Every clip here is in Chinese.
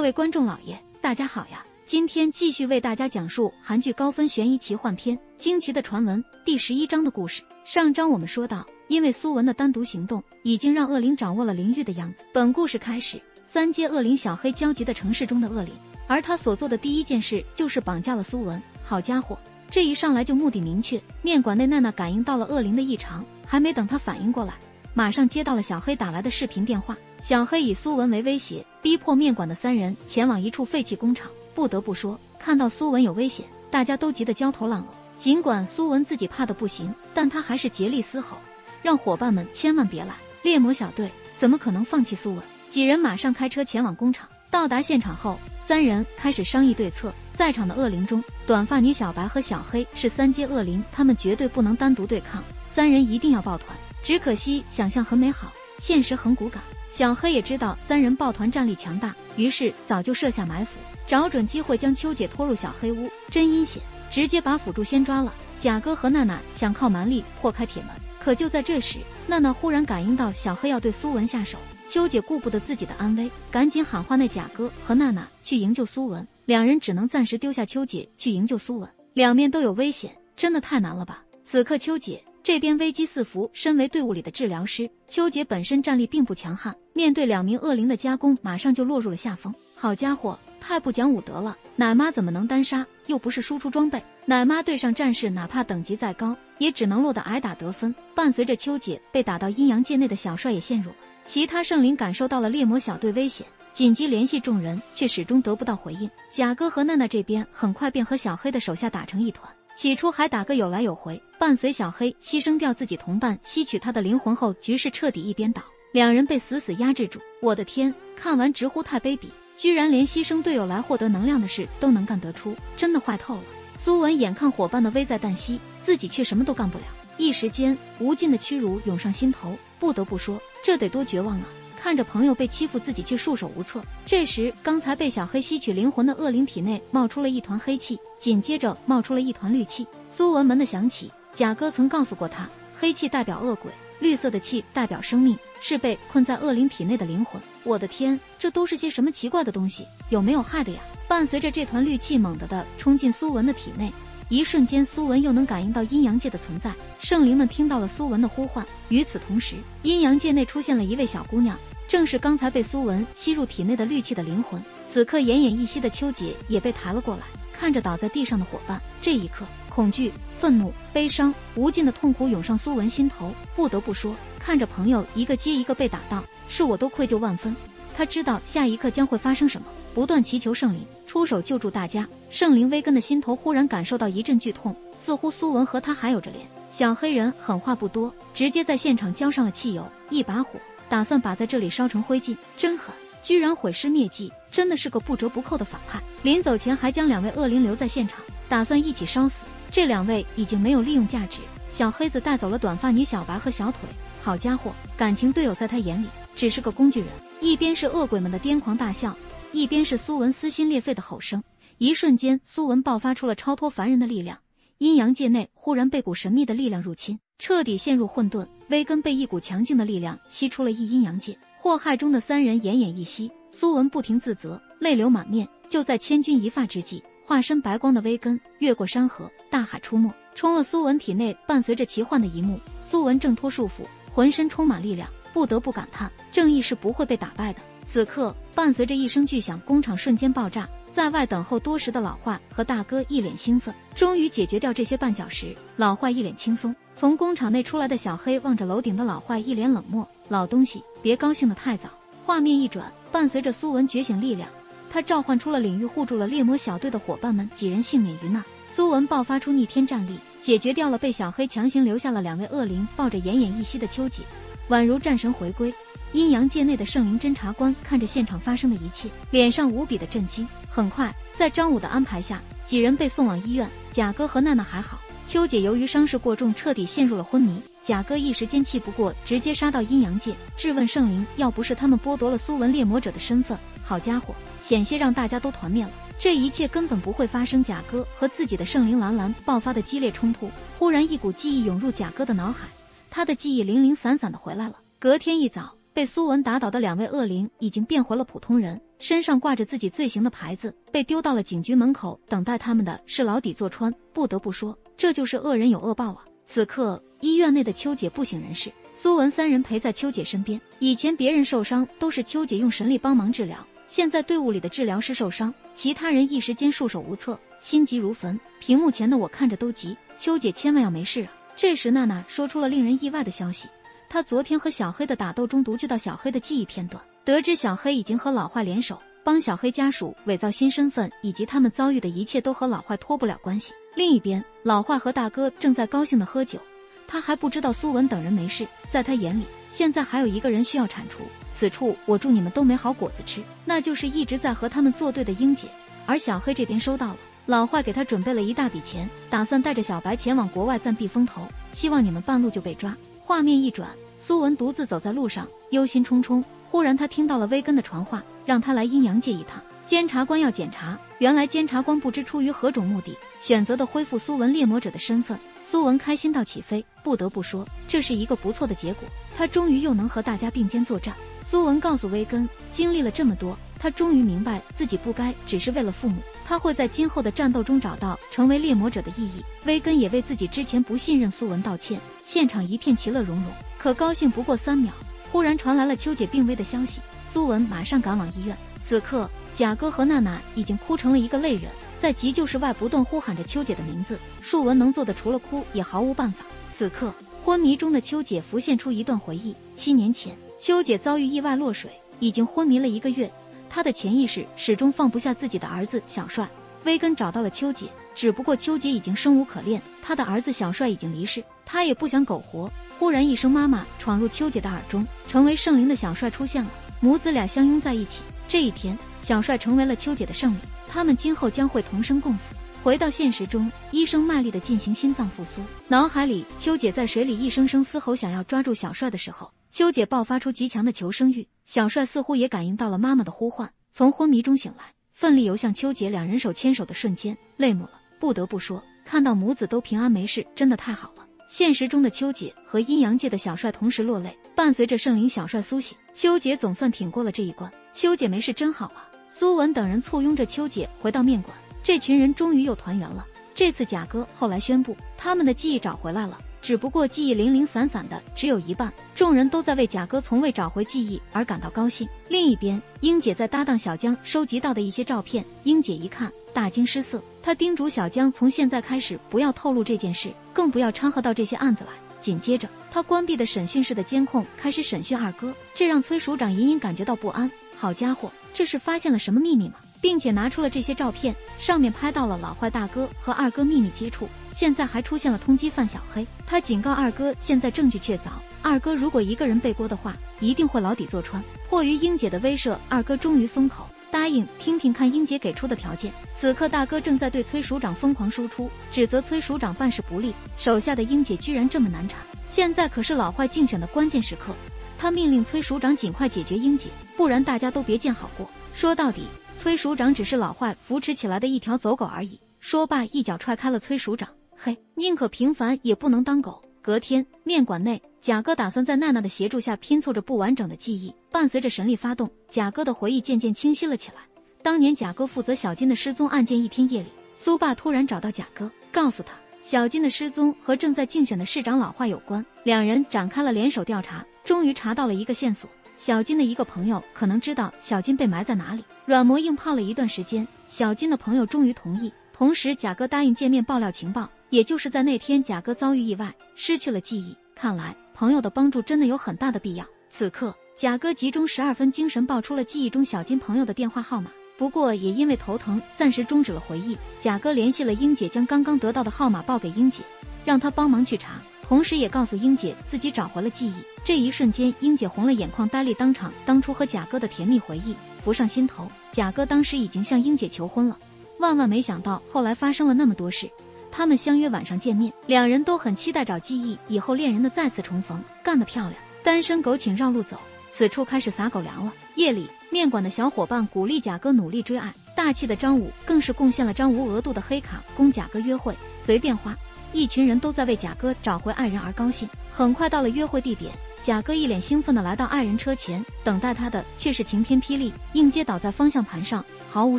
各位观众老爷，大家好呀！今天继续为大家讲述韩剧高分悬疑奇幻片《惊奇的传闻》第十一章的故事。上章我们说到，因为苏文的单独行动，已经让恶灵掌握了灵域的样子。本故事开始，三阶恶灵小黑焦急的城市中的恶灵，而他所做的第一件事就是绑架了苏文。好家伙，这一上来就目的明确。面馆内娜娜感应到了恶灵的异常，还没等他反应过来。马上接到了小黑打来的视频电话，小黑以苏文为威胁，逼迫面馆的三人前往一处废弃工厂。不得不说，看到苏文有危险，大家都急得焦头烂额。尽管苏文自己怕得不行，但他还是竭力嘶吼，让伙伴们千万别来。猎魔小队怎么可能放弃苏文？几人马上开车前往工厂。到达现场后，三人开始商议对策。在场的恶灵中，短发女小白和小黑是三阶恶灵，他们绝对不能单独对抗，三人一定要抱团。只可惜想象很美好，现实很骨感。小黑也知道三人抱团战力强大，于是早就设下埋伏，找准机会将秋姐拖入小黑屋。真阴险，直接把辅助先抓了。贾哥和娜娜想靠蛮力破开铁门，可就在这时，娜娜忽然感应到小黑要对苏文下手。秋姐顾不得自己的安危，赶紧喊话那贾哥和娜娜去营救苏文。两人只能暂时丢下秋姐去营救苏文，两面都有危险，真的太难了吧？此刻秋姐。这边危机四伏，身为队伍里的治疗师，秋姐本身战力并不强悍，面对两名恶灵的加攻，马上就落入了下风。好家伙，太不讲武德了！奶妈怎么能单杀？又不是输出装备，奶妈对上战士，哪怕等级再高，也只能落得挨打得分。伴随着秋姐被打到阴阳界内的小帅也陷入了，其他圣灵感受到了猎魔小队危险，紧急联系众人，却始终得不到回应。贾哥和娜娜这边很快便和小黑的手下打成一团。起初还打个有来有回，伴随小黑牺牲掉自己同伴，吸取他的灵魂后，局势彻底一边倒，两人被死死压制住。我的天，看完直呼太卑鄙，居然连牺牲队友来获得能量的事都能干得出，真的坏透了。苏文眼看伙伴的危在旦夕，自己却什么都干不了，一时间无尽的屈辱涌上心头。不得不说，这得多绝望啊！看着朋友被欺负，自己却束手无策。这时，刚才被小黑吸取灵魂的恶灵体内冒出了一团黑气，紧接着冒出了一团绿气。苏文门的响起，贾哥曾告诉过他，黑气代表恶鬼，绿色的气代表生命，是被困在恶灵体内的灵魂。我的天，这都是些什么奇怪的东西？有没有害的呀？伴随着这团绿气猛地的冲进苏文的体内。一瞬间，苏文又能感应到阴阳界的存在。圣灵们听到了苏文的呼唤。与此同时，阴阳界内出现了一位小姑娘，正是刚才被苏文吸入体内的绿气的灵魂。此刻，奄奄一息的秋姐也被抬了过来，看着倒在地上的伙伴，这一刻，恐惧、愤怒、悲伤、无尽的痛苦涌上苏文心头。不得不说，看着朋友一个接一个被打到，是我都愧疚万分。他知道下一刻将会发生什么。不断祈求圣灵出手救助大家，圣灵威根的心头忽然感受到一阵剧痛，似乎苏文和他还有着连。小黑人狠话不多，直接在现场浇上了汽油，一把火，打算把在这里烧成灰烬。真狠，居然毁尸灭迹，真的是个不折不扣的反派。临走前还将两位恶灵留在现场，打算一起烧死。这两位已经没有利用价值。小黑子带走了短发女小白和小腿，好家伙，感情队友在他眼里只是个工具人。一边是恶鬼们的癫狂大笑。一边是苏文撕心裂肺的吼声，一瞬间，苏文爆发出了超脱凡人的力量。阴阳界内忽然被股神秘的力量入侵，彻底陷入混沌。威根被一股强劲的力量吸出了一阴阳界，祸害中的三人奄奄一息。苏文不停自责，泪流满面。就在千钧一发之际，化身白光的威根越过山河，大海出没，冲了苏文体内。伴随着奇幻的一幕，苏文挣脱束缚，浑身充满力量，不得不感叹：正义是不会被打败的。此刻，伴随着一声巨响，工厂瞬间爆炸。在外等候多时的老坏和大哥一脸兴奋，终于解决掉这些绊脚石。老坏一脸轻松。从工厂内出来的小黑望着楼顶的老坏，一脸冷漠：“老东西，别高兴得太早。”画面一转，伴随着苏文觉醒力量，他召唤出了领域，护住了猎魔小队的伙伴们，几人幸免于难。苏文爆发出逆天战力，解决掉了被小黑强行留下了两位恶灵，抱着奄奄一息的秋姐，宛如战神回归。阴阳界内的圣灵侦察官看着现场发生的一切，脸上无比的震惊。很快，在张武的安排下，几人被送往医院。贾哥和娜娜还好，秋姐由于伤势过重，彻底陷入了昏迷。贾哥一时间气不过，直接杀到阴阳界质问圣灵：要不是他们剥夺了苏文猎魔者的身份，好家伙，险些让大家都团灭了。这一切根本不会发生。贾哥和自己的圣灵兰兰爆发的激烈冲突，忽然一股记忆涌入贾哥的脑海，他的记忆零零散散的回来了。隔天一早。被苏文打倒的两位恶灵已经变回了普通人，身上挂着自己罪行的牌子，被丢到了警局门口，等待他们的是牢底坐穿。不得不说，这就是恶人有恶报啊！此刻，医院内的秋姐不省人事，苏文三人陪在秋姐身边。以前别人受伤都是秋姐用神力帮忙治疗，现在队伍里的治疗师受伤，其他人一时间束手无策，心急如焚。屏幕前的我看着都急，秋姐千万要没事啊！这时，娜娜说出了令人意外的消息。他昨天和小黑的打斗中读取到小黑的记忆片段，得知小黑已经和老坏联手，帮小黑家属伪造新身份，以及他们遭遇的一切都和老坏脱不了关系。另一边，老坏和大哥正在高兴的喝酒，他还不知道苏文等人没事，在他眼里，现在还有一个人需要铲除。此处我祝你们都没好果子吃，那就是一直在和他们作对的英姐。而小黑这边收到了，老坏给他准备了一大笔钱，打算带着小白前往国外暂避风头，希望你们半路就被抓。画面一转，苏文独自走在路上，忧心忡忡。忽然，他听到了威根的传话，让他来阴阳界一趟。监察官要检查，原来监察官不知出于何种目的，选择的恢复苏文猎魔者的身份。苏文开心到起飞，不得不说，这是一个不错的结果。他终于又能和大家并肩作战。苏文告诉威根，经历了这么多，他终于明白自己不该只是为了父母。他会在今后的战斗中找到成为猎魔者的意义。威根也为自己之前不信任苏文道歉，现场一片其乐融融。可高兴不过三秒，忽然传来了秋姐病危的消息。苏文马上赶往医院。此刻，贾哥和娜娜已经哭成了一个泪人，在急救室外不断呼喊着秋姐的名字。树文能做的除了哭也毫无办法。此刻，昏迷中的秋姐浮现出一段回忆：七年前，秋姐遭遇意外落水，已经昏迷了一个月。他的潜意识始终放不下自己的儿子小帅。威根找到了秋姐，只不过秋姐已经生无可恋，他的儿子小帅已经离世，他也不想苟活。忽然一声“妈妈”闯入秋姐的耳中，成为圣灵的小帅出现了，母子俩相拥在一起。这一天，小帅成为了秋姐的圣灵，他们今后将会同生共死。回到现实中，医生卖力地进行心脏复苏，脑海里秋姐在水里一声声嘶吼，想要抓住小帅的时候。秋姐爆发出极强的求生欲，小帅似乎也感应到了妈妈的呼唤，从昏迷中醒来，奋力游向秋姐。两人手牵手的瞬间，泪目了。不得不说，看到母子都平安没事，真的太好了。现实中的秋姐和阴阳界的小帅同时落泪，伴随着圣灵小帅苏醒，秋姐总算挺过了这一关。秋姐没事真好啊！苏文等人簇拥着秋姐回到面馆，这群人终于又团圆了。这次贾哥后来宣布，他们的记忆找回来了。只不过记忆零零散散的，只有一半。众人都在为贾哥从未找回记忆而感到高兴。另一边，英姐在搭档小江收集到的一些照片。英姐一看，大惊失色。她叮嘱小江，从现在开始不要透露这件事，更不要掺和到这些案子来。紧接着，她关闭的审讯室的监控开始审讯二哥，这让崔署长隐隐感觉到不安。好家伙，这是发现了什么秘密吗？并且拿出了这些照片，上面拍到了老坏大哥和二哥秘密接触。现在还出现了通缉犯小黑，他警告二哥，现在证据确凿，二哥如果一个人背锅的话，一定会牢底坐穿。迫于英姐的威慑，二哥终于松口，答应听听看英姐给出的条件。此刻大哥正在对崔署长疯狂输出，指责崔署长办事不力，手下的英姐居然这么难缠。现在可是老坏竞选的关键时刻，他命令崔署长尽快解决英姐，不然大家都别见好过。说到底，崔署长只是老坏扶持起来的一条走狗而已。说罢，一脚踹开了崔署长。嘿，宁可平凡也不能当狗。隔天，面馆内，贾哥打算在娜娜的协助下拼凑着不完整的记忆。伴随着神力发动，贾哥的回忆渐渐清晰了起来。当年贾哥负责小金的失踪案件，一天夜里，苏爸突然找到贾哥，告诉他小金的失踪和正在竞选的市长老坏有关。两人展开了联手调查，终于查到了一个线索：小金的一个朋友可能知道小金被埋在哪里。软磨硬泡了一段时间，小金的朋友终于同意。同时，贾哥答应见面爆料情报。也就是在那天，贾哥遭遇意外，失去了记忆。看来朋友的帮助真的有很大的必要。此刻，贾哥集中十二分精神，报出了记忆中小金朋友的电话号码。不过，也因为头疼，暂时终止了回忆。贾哥联系了英姐，将刚刚得到的号码报给英姐，让她帮忙去查，同时也告诉英姐自己找回了记忆。这一瞬间，英姐红了眼眶，呆立当场。当初和贾哥的甜蜜回忆浮上心头。贾哥当时已经向英姐求婚了，万万没想到后来发生了那么多事。他们相约晚上见面，两人都很期待找记忆以后恋人的再次重逢。干得漂亮！单身狗请绕路走。此处开始撒狗粮了。夜里，面馆的小伙伴鼓励贾哥努力追爱，大气的张武更是贡献了张无额度的黑卡供贾哥约会，随便花。一群人都在为贾哥找回爱人而高兴。很快到了约会地点，贾哥一脸兴奋地来到爱人车前，等待他的却是晴天霹雳，应接倒在方向盘上，毫无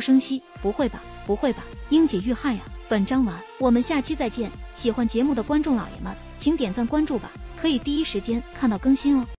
声息。不会吧，不会吧，英姐遇害呀！本章完，我们下期再见。喜欢节目的观众老爷们，请点赞关注吧，可以第一时间看到更新哦。